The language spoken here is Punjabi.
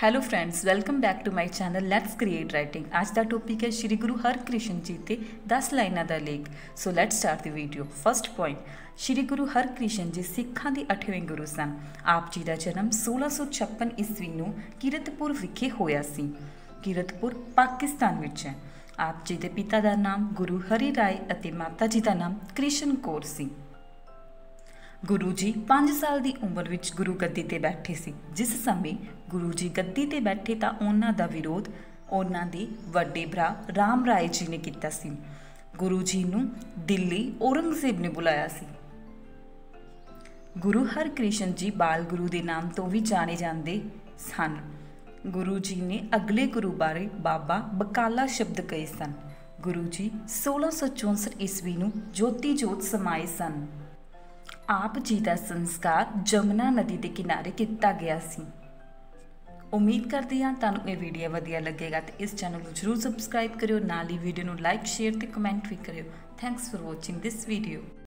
Hello friends welcome back to my channel let's create writing ਅੱਜ ਦਾ ਟੌਪਿਕ ਹੈ ਸ਼੍ਰੀ ਗੁਰੂ ਹਰਕ੍ਰਿਸ਼ਨ ਜੀ ਤੇ 10 ਲਾਈਨਾਂ ਦਾ ਲੇਖ so let's start the video first point Shri Guru Harkrishan ji ਸਿੱਖਾਂ ਦੇ 8ਵੇਂ ਗੁਰੂ ਸਨ ਆਪ ਜੀ ਦਾ ਜਨਮ 1656 ਈਸਵੀ ਨੂੰ ਕੀਰਤਪੁਰ ਵਿਖੇ ਹੋਇਆ ਸੀ ਕੀਰਤਪੁਰ ਪਾਕਿਸਤਾਨ ਵਿੱਚ ਹੈ ਆਪ ਜੀ ਦੇ ਪਿਤਾ ਦਾ ਨਾਮ ਗੁਰੂ ਹਰੀ ਰਾਏ ਅਤੇ ਮਾਤਾ ਜੀ ਦਾ ਨਾਮ ਕ੍ਰਿਸ਼ਨ ਕੌਰ ਸੀ ਗੁਰੂ ਜੀ 5 ਸਾਲ ਦੀ ਉਮਰ ਵਿੱਚ ਗੁਰੂ ਗੱਦੀ ਤੇ ਬੈਠੇ ਸੀ। ਜਿਸ ਸਮੇਂ ਗੁਰੂ ਜੀ ਗੱਦੀ ਤੇ ਬੈਠੇ ਤਾਂ ਉਹਨਾਂ ਦਾ ਵਿਰੋਧ ਉਹਨਾਂ ਦੇ ਵੱਡੇ ਭਰਾ ਰਾਮ ਰਾਏ ਜੀ ਨੇ ਕੀਤਾ ਸੀ। ਗੁਰੂ ਜੀ ਨੂੰ ਦਿੱਲੀ ਔਰੰਗਜ਼ੇਬ ਨੇ ਬੁਲਾਇਆ ਸੀ। ਗੁਰੂ ਹਰਕ੍ਰਿਸ਼ਨ ਜੀ ਬਾਲ ਗੁਰੂ ਦੇ ਨਾਮ ਤੋਂ ਵੀ ਜਾਣੇ ਜਾਂਦੇ ਸਨ। ਗੁਰੂ ਜੀ ਨੇ ਅਗਲੇ ਗੁਰੂ ਬਾਰੇ ਬਾਬਾ ਬਕਾਲਾ ਸ਼ਬਦ ਕਹੇ ਸਨ। ਗੁਰੂ ਜੀ 1664 ਈਸਵੀ ਨੂੰ ਜੋਤੀ ਜੋਤ ਸਮਾਏ ਸਨ। ਆਪ ਜੀ ਦਾ ਸੰਸਕਾਰ ਜਮਨਾ ਨਦੀ ਦੇ ਕਿਨਾਰੇ ਕੀਤਾ ਗਿਆ ਸੀ। ਉਮੀਦ ਕਰਦੀ ਹਾਂ ਤੁਹਾਨੂੰ ਇਹ ਵੀਡੀਓ ਵਧੀਆ ਲੱਗੇਗਾ ਤੇ ਇਸ ਚੈਨਲ ਨੂੰ ਜਰੂਰ ਸਬਸਕ੍ਰਾਈਬ ਕਰਿਓ, ਨਾਲ ਹੀ ਵੀਡੀਓ ਨੂੰ ਲਾਈਕ ਸ਼ੇਅਰ ਤੇ ਕਮੈਂਟ ਵੀ ਕਰਿਓ। Thanks for watching this video